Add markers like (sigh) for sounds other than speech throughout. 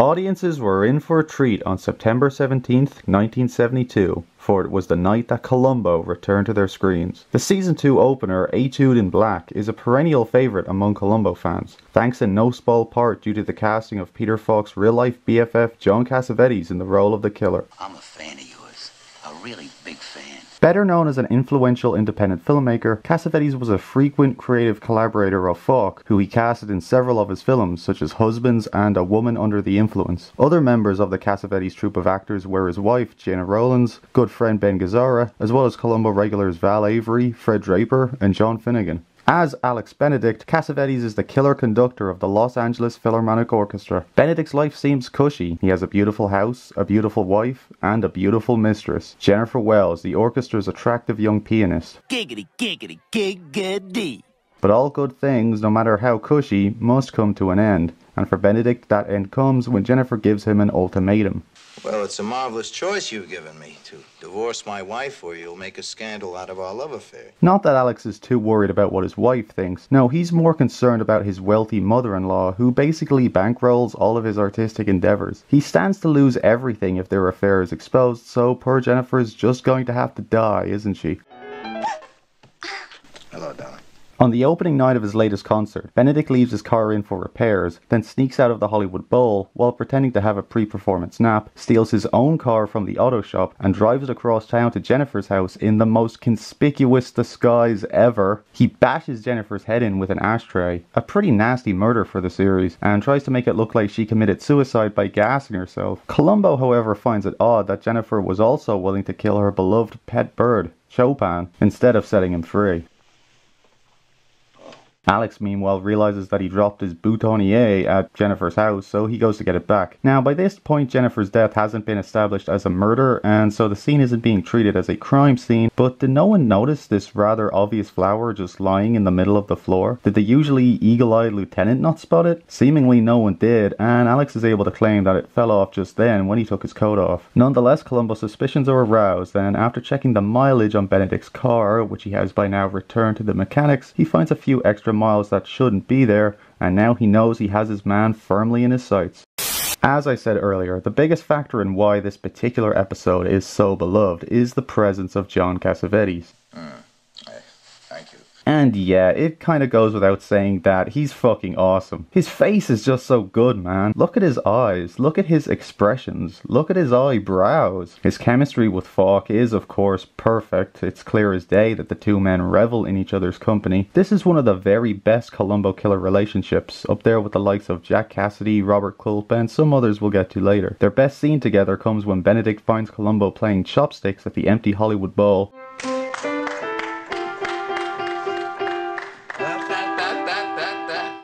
Audiences were in for a treat on September 17th, 1972, for it was the night that Columbo returned to their screens. The season 2 opener, Etude in Black, is a perennial favourite among Columbo fans, thanks in no small part due to the casting of Peter Falk's real life BFF John Cassavetes in the role of the killer. I'm a fan of yours, a really big fan. Better known as an influential independent filmmaker, Cassavetes was a frequent creative collaborator of Falk, who he casted in several of his films, such as Husbands and A Woman Under the Influence. Other members of the Cassavetes troupe of actors were his wife, Gena Rowlands, good friend Ben Gazzara, as well as Columbo regulars Val Avery, Fred Draper, and John Finnegan. As Alex Benedict, Cassavetes is the killer conductor of the Los Angeles Philharmonic Orchestra. Benedict's life seems cushy. He has a beautiful house, a beautiful wife, and a beautiful mistress. Jennifer Wells, the orchestra's attractive young pianist. Giggity, giggity, giggity. But all good things, no matter how cushy, must come to an end. And for Benedict, that end comes when Jennifer gives him an ultimatum. Well, it's a marvelous choice you've given me to divorce my wife or you'll make a scandal out of our love affair. Not that Alex is too worried about what his wife thinks. No, he's more concerned about his wealthy mother in law, who basically bankrolls all of his artistic endeavors. He stands to lose everything if their affair is exposed, so poor Jennifer's just going to have to die, isn't she? (laughs) Hello, darling. On the opening night of his latest concert, Benedict leaves his car in for repairs, then sneaks out of the Hollywood Bowl while pretending to have a pre performance nap, steals his own car from the auto shop, and drives it across town to Jennifer's house in the most conspicuous disguise ever. He bashes Jennifer's head in with an ashtray, a pretty nasty murder for the series, and tries to make it look like she committed suicide by gassing herself. Columbo, however, finds it odd that Jennifer was also willing to kill her beloved pet bird, Chopin, instead of setting him free. Alex, meanwhile, realizes that he dropped his boutonniere at Jennifer's house, so he goes to get it back. Now, by this point, Jennifer's death hasn't been established as a murder, and so the scene isn't being treated as a crime scene. But did no one notice this rather obvious flower just lying in the middle of the floor? Did the usually eagle eyed lieutenant not spot it? Seemingly, no one did, and Alex is able to claim that it fell off just then when he took his coat off. Nonetheless, Columbo's suspicions are aroused, and after checking the mileage on Benedict's car, which he has by now returned to the mechanics, he finds a few extra miles that shouldn't be there, and now he knows he has his man firmly in his sights. As I said earlier, the biggest factor in why this particular episode is so beloved is the presence of John Cassavetes. And yeah, it kinda goes without saying that he's fucking awesome. His face is just so good, man. Look at his eyes, look at his expressions, look at his eyebrows. His chemistry with Falk is, of course, perfect. It's clear as day that the two men revel in each other's company. This is one of the very best Columbo killer relationships, up there with the likes of Jack Cassidy, Robert Culp, and some others we'll get to later. Their best scene together comes when Benedict finds Columbo playing chopsticks at the empty Hollywood Bowl.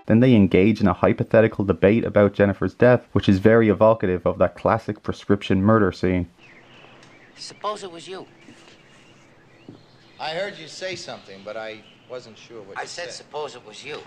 Then they engage in a hypothetical debate about Jennifer's death, which is very evocative of that classic prescription murder scene. Suppose it was you. I heard you say something, but I wasn't sure what I you said, said. suppose it was you.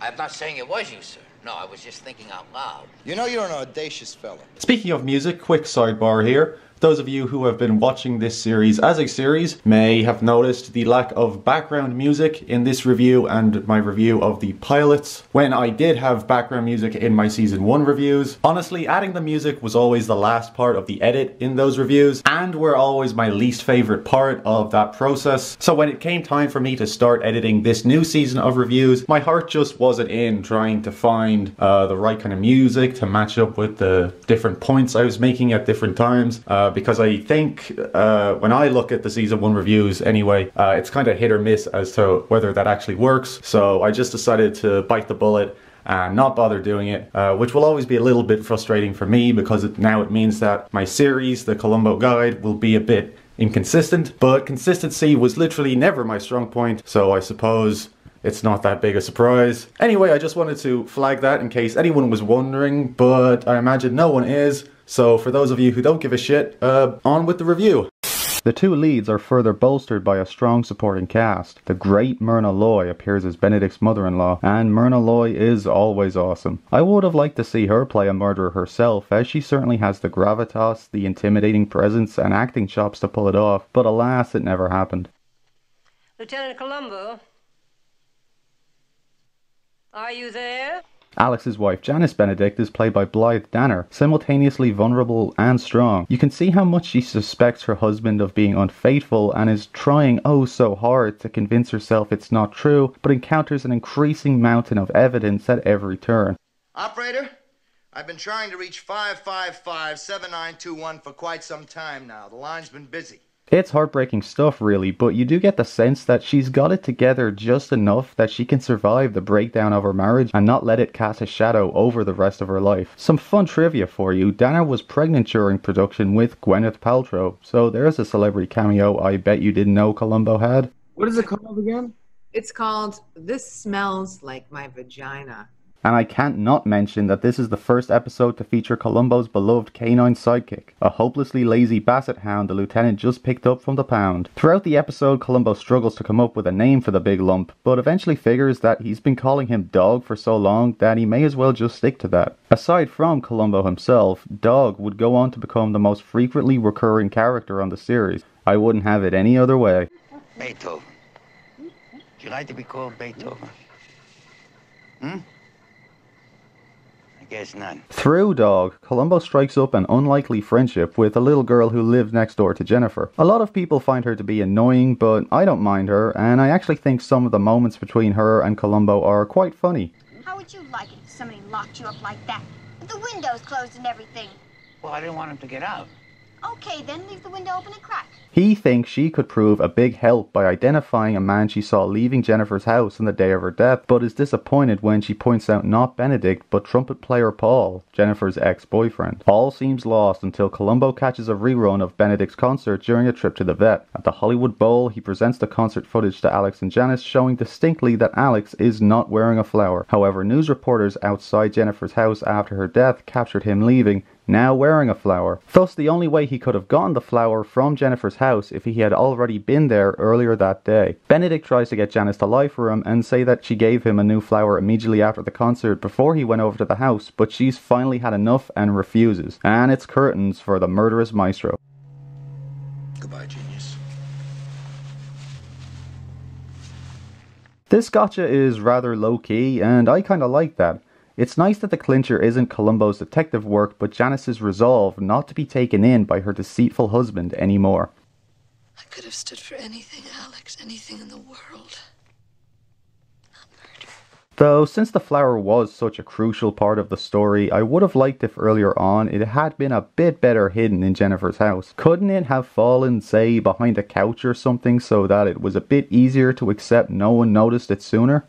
I'm not saying it was you, sir. No, I was just thinking out loud. You know you're an audacious fella. Speaking of music, quick sidebar here. Those of you who have been watching this series as a series may have noticed the lack of background music in this review and my review of the pilots. When I did have background music in my season 1 reviews, honestly, adding the music was always the last part of the edit in those reviews and were always my least favorite part of that process. So when it came time for me to start editing this new season of reviews, my heart just wasn't in trying to find uh, the right kind of music to match up with the different points I was making at different times. Uh, because I think uh, when I look at the season one reviews anyway, uh, it's kind of hit or miss as to whether that actually works. So I just decided to bite the bullet and not bother doing it, uh, which will always be a little bit frustrating for me because it, now it means that my series, the Columbo Guide, will be a bit inconsistent. But consistency was literally never my strong point, so I suppose it's not that big a surprise. Anyway, I just wanted to flag that in case anyone was wondering, but I imagine no one is. So for those of you who don't give a shit, uh, on with the review. The two leads are further bolstered by a strong supporting cast. The great Myrna Loy appears as Benedict's mother-in-law, and Myrna Loy is always awesome. I would have liked to see her play a murderer herself, as she certainly has the gravitas, the intimidating presence, and acting chops to pull it off, but alas, it never happened. Lieutenant Columbo? Are you there? Alex's wife Janice Benedict is played by Blythe Danner, simultaneously vulnerable and strong. You can see how much she suspects her husband of being unfaithful and is trying oh so hard to convince herself it's not true, but encounters an increasing mountain of evidence at every turn. Operator, I've been trying to reach 555 7921 for quite some time now. The line's been busy. It's heartbreaking stuff, really, but you do get the sense that she's got it together just enough that she can survive the breakdown of her marriage and not let it cast a shadow over the rest of her life. Some fun trivia for you Danner was pregnant during production with Gwyneth Paltrow, so there's a celebrity cameo I bet you didn't know Columbo had. What is it called again? It's called This Smells Like My Vagina. And I can't not mention that this is the first episode to feature Columbo's beloved canine sidekick, a hopelessly lazy basset hound the lieutenant just picked up from the pound. Throughout the episode, Columbo struggles to come up with a name for the big lump, but eventually figures that he's been calling him Dog for so long that he may as well just stick to that. Aside from Columbo himself, Dog would go on to become the most frequently recurring character on the series. I wouldn't have it any other way. Beethoven. Would you like to be called Beethoven? Hmm? I guess not. Through Dog, Columbo strikes up an unlikely friendship with a little girl who lives next door to Jennifer. A lot of people find her to be annoying, but I don't mind her, and I actually think some of the moments between her and Columbo are quite funny. How would you like it if somebody locked you up like that? With the windows closed and everything. Well, I didn't want him to get out. Okay, then leave the window open and crack. He thinks she could prove a big help by identifying a man she saw leaving Jennifer's house on the day of her death, but is disappointed when she points out not Benedict but trumpet player Paul, Jennifer's ex boyfriend. All seems lost until Columbo catches a rerun of Benedict's concert during a trip to the vet. At the Hollywood Bowl, he presents the concert footage to Alex and Janice, showing distinctly that Alex is not wearing a flower. However, news reporters outside Jennifer's house after her death captured him leaving, now wearing a flower. Thus, the only way he could have gotten the flower from Jennifer's house if he had already been there earlier that day. Benedict tries to get Janice to lie for him and say that she gave him a new flower immediately after the concert before he went over to the house, but she's finally had enough and refuses. And it's curtains for the murderous maestro. Goodbye, genius. This gotcha is rather low key, and I kinda like that. It's nice that the clincher isn't Columbo's detective work, but Janice's resolve not to be taken in by her deceitful husband anymore. I could have stood for anything, Alex, anything in the world. Though, since the flower was such a crucial part of the story, I would have liked if earlier on it had been a bit better hidden in Jennifer's house. Couldn't it have fallen, say, behind a couch or something so that it was a bit easier to accept no one noticed it sooner?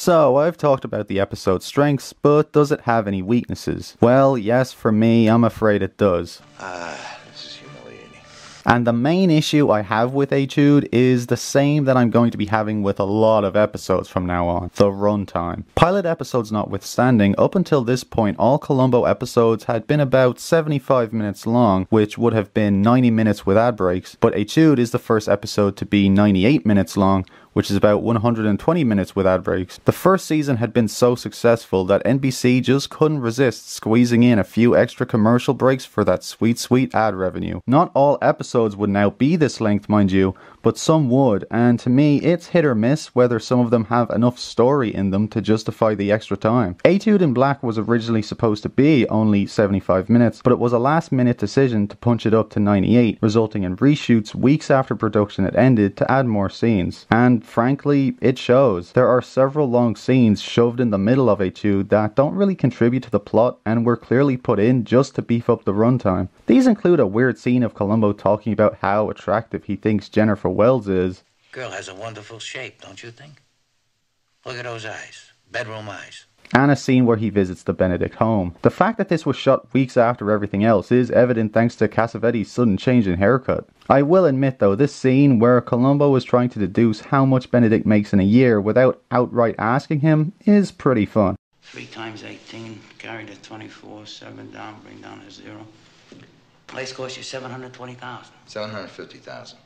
So, I've talked about the episode's strengths, but does it have any weaknesses? Well, yes, for me, I'm afraid it does. Ah, this is humiliating. And the main issue I have with Etude is the same that I'm going to be having with a lot of episodes from now on the runtime. Pilot episodes notwithstanding, up until this point, all Columbo episodes had been about 75 minutes long, which would have been 90 minutes with ad breaks, but Etude is the first episode to be 98 minutes long, which is about 120 minutes with ad breaks. The first season had been so successful that NBC just couldn't resist squeezing in a few extra commercial breaks for that sweet, sweet ad revenue. Not all episodes would now be this length, mind you, but some would, and to me, it's hit or miss whether some of them have enough story in them to justify the extra time. Etude in Black was originally supposed to be only 75 minutes, but it was a last minute decision to punch it up to 98, resulting in reshoots weeks after production had ended to add more scenes. And frankly, it shows. There are several long scenes shoved in the middle of Etude that don't really contribute to the plot and were clearly put in just to beef up the runtime. These include a weird scene of Columbo talking about how attractive he thinks Jennifer Wells is. Girl has a wonderful shape, don't you think? Look at those eyes. Bedroom eyes. and a scene where he visits the Benedict home. The fact that this was shot weeks after everything else is evident thanks to Cassavetes' sudden change in haircut. I will admit though, this scene where Columbo was trying to deduce how much Benedict makes in a year without outright asking him is pretty fun. Three times 18, carry the 24, seven down, bring down a zero. Place cost you 720000 750,000.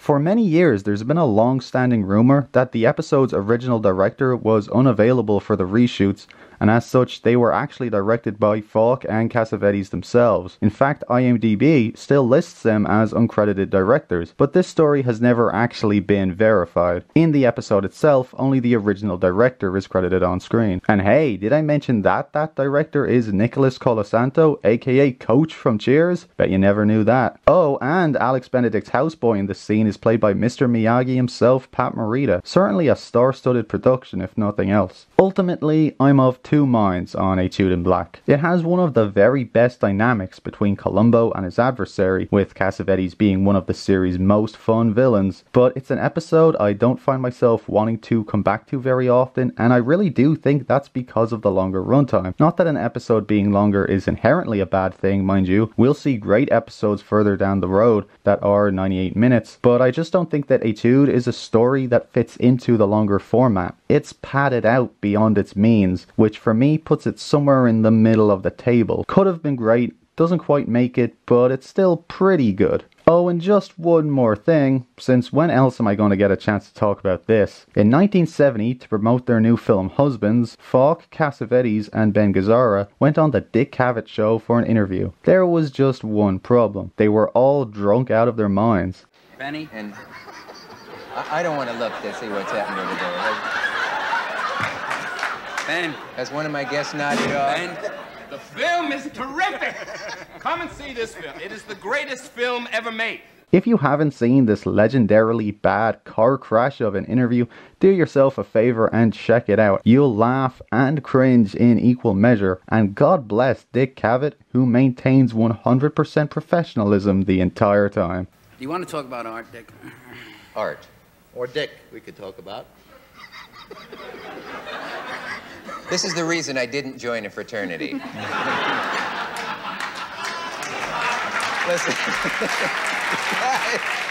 For many years, there's been a long standing rumor that the episode's original director was unavailable for the reshoots and as such, they were actually directed by Falk and Cassavetes themselves. In fact, IMDb still lists them as uncredited directors, but this story has never actually been verified. In the episode itself, only the original director is credited on screen. And hey, did I mention that that director is Nicholas Colasanto, aka Coach from Cheers? Bet you never knew that. Oh, and Alex Benedict's houseboy in the scene is played by Mr. Miyagi himself, Pat Morita. Certainly a star-studded production, if nothing else. Ultimately, I'm of two minds on Etude in Black. It has one of the very best dynamics between Columbo and his adversary, with Cassavetes being one of the series' most fun villains, but it's an episode I don't find myself wanting to come back to very often, and I really do think that's because of the longer runtime. Not that an episode being longer is inherently a bad thing, mind you, we'll see great episodes further down the road that are 98 minutes, but I just don't think that Etude is a story that fits into the longer format. It's padded out beyond its means, which for me puts it somewhere in the middle of the table. Could have been great, doesn't quite make it, but it's still pretty good. Oh, and just one more thing, since when else am I going to get a chance to talk about this? In 1970, to promote their new film Husbands, Falk, Cassavetes, and Ben Gazzara went on the Dick Cavett show for an interview. There was just one problem. They were all drunk out of their minds. Benny? And I, I don't want to look to see what's happened over there. Ben? Has one of my guests nodded off? Ben? The film is terrific. Come and see this film. It is the greatest film ever made. If you haven't seen this legendarily bad car crash of an interview, do yourself a favor and check it out. You'll laugh and cringe in equal measure, and God bless Dick Cavett, who maintains 100% professionalism the entire time. Do you want to talk about art, Dick? Art. Or Dick, we could talk about. This is the reason I didn't join a fraternity. (laughs) Listen. (laughs)